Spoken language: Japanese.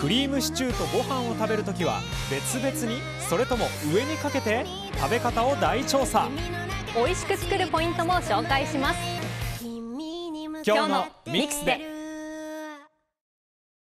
クリームシチューとご飯を食べるときは別々にそれとも上にかけて食べ方を大調査。美味しく作るポイントも紹介します。今日のミックスで